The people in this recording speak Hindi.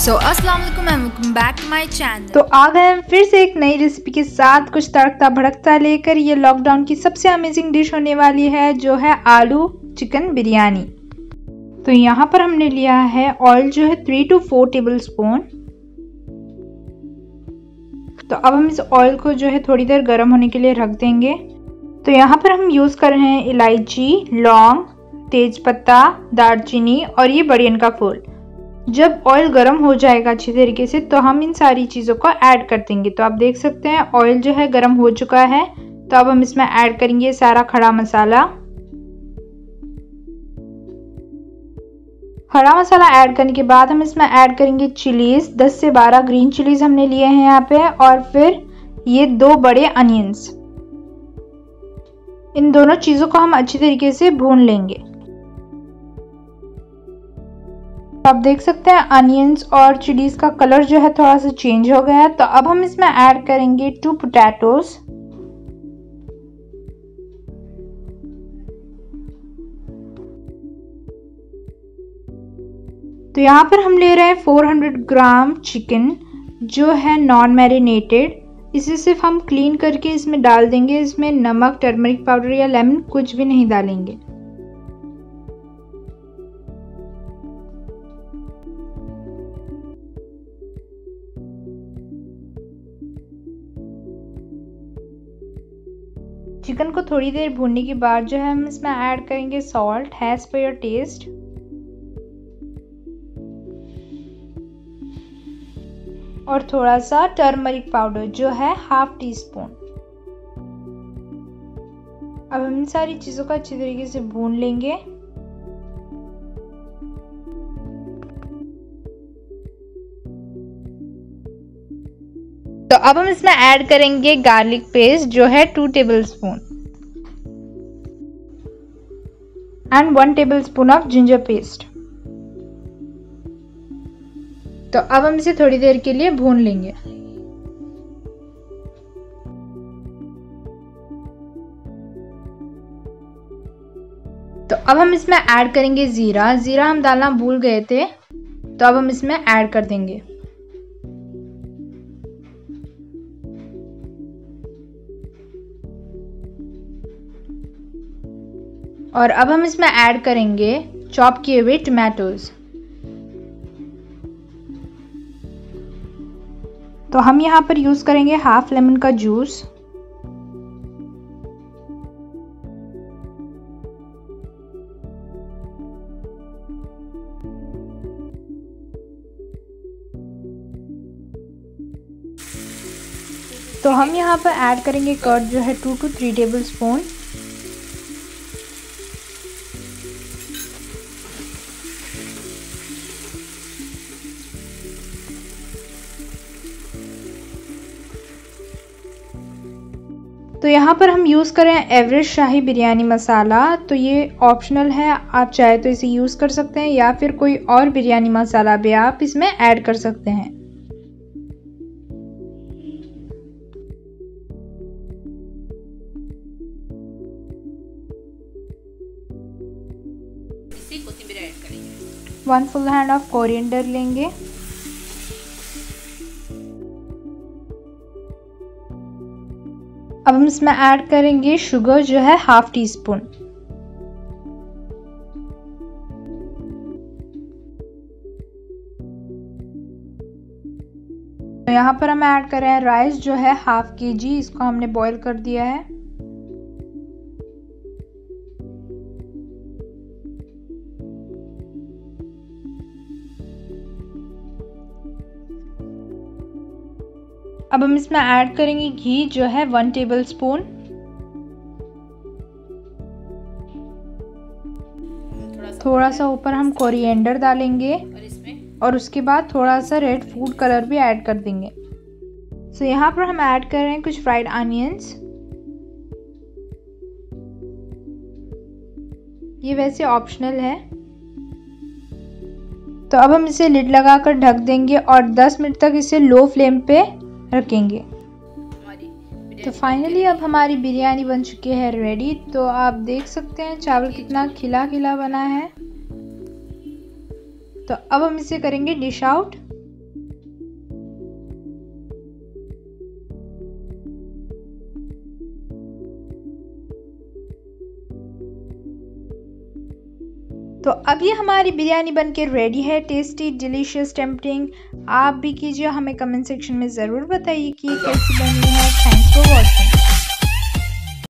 सो अस्सलाम बैक टू चैनल तो आ गए हम फिर से एक नई रेसिपी के साथ। कुछ तड़कता भड़कता लेकर ये लॉकडाउन की सबसे अमेजिंग डिश होने वाली है, जो है आलू चिकन बिरयानी। तो यहाँ पर हमने लिया है ऑयल जो है three two four tablespoon तो अब हम इस ऑयल को जो है थोड़ी देर गर्म होने के लिए रख देंगे। तो यहाँ पर हम यूज़ कर रहे हैं इलायची, लौंग तेज पत्ता दालचीनी और ये बड़ियन का फूल। जब ऑयल गर्म हो जाएगा अच्छी तरीके से तो हम इन सारी चीज़ों को ऐड कर देंगे। तो आप देख सकते हैं ऑयल जो है गर्म हो चुका है। तो अब हम इसमें ऐड करेंगे सारा खड़ा मसाला। खड़ा मसाला ऐड करने के बाद हम इसमें ऐड करेंगे चिलीज 10 से 12 ग्रीन चिलीज हमने लिए हैं यहाँ पे, और फिर ये दो बड़े अनियंस इन दोनों चीज़ों को हम अच्छी तरीके से भून लेंगे। आप देख सकते हैं अनियंस और चिलीज का कलर जो है थोड़ा सा चेंज हो गया है। तो अब हम इसमें ऐड करेंगे टू पोटैटोज तो यहाँ पर हम ले रहे हैं 400 ग्राम चिकन जो है नॉन मैरिनेटेड इसे सिर्फ़ हम क्लीन करके इसमें डाल देंगे। इसमें नमक टर्मरिक पाउडर या लेमन कुछ भी नहीं डालेंगे। चिकन को थोड़ी देर भूनने के बाद जो है हम इसमें ऐड करेंगे salt as per your taste और थोड़ा सा टर्मरिक पाउडर जो है हाफ़ टी स्पून अब हम इन सारी चीज़ों को अच्छी तरीके से भून लेंगे। तो अब हम इसमें ऐड करेंगे गार्लिक पेस्ट जो है two tablespoon and one tablespoon of ginger paste तो अब हम इसे थोड़ी देर के लिए भून लेंगे। तो अब हम इसमें ऐड करेंगे ज़ीरा। ज़ीरा हम डालना भूल गए थे तो अब हम इसमें ऐड कर देंगे। और अब हम इसमें ऐड करेंगे चॉप किए हुए टमाटोज तो हम यहाँ पर यूज़ करेंगे हाफ़ लेमन का जूस तो हम यहाँ पर ऐड करेंगे कर्ड जो है two to three tablespoon तो यहाँ पर हम यूज़ करें एवरेस्ट शाही बिरयानी मसाला तो ये ऑप्शनल है आप चाहे तो इसे यूज़ कर सकते हैं या फिर कोई और बिरयानी मसाला भी आप इसमें ऐड कर सकते हैं। One full hand of coriander लेंगे। अब हम इसमें ऐड करेंगे शुगर जो है हाफ़ टी स्पून यहाँ पर हम ऐड कर रहे हैं राइस जो है हाफ़ के जी इसको हमने बॉईल कर दिया है। अब हम इसमें ऐड करेंगे घी जो है वन टेबल स्पून थोड़ा सा ऊपर हम कोरिएंडर डालेंगे और उसके बाद थोड़ा सा रेड फ़ूड कलर भी ऐड कर देंगे। सो so, यहाँ पर हम ऐड कर रहे हैं कुछ फ्राइड अनियंस ये वैसे ऑप्शनल है। तो अब हम इसे लिड लगाकर ढक देंगे और 10 मिनट तक इसे लो फ्लेम पे रखेंगे। तो फाइनली अब हमारी बिरयानी बन चुकी है रेडी तो आप देख सकते हैं चावल कितना खिला खिला बना है। तो अब हम इसे करेंगे डिश आउट तो अब ये हमारी बिरयानी बन के रेडी है टेस्टी डिलीशियस टेम्पटिंग आप भी कीजिए, हमें कमेंट सेक्शन में ज़रूर बताइए कि कैसी बनी है। Thanks for watching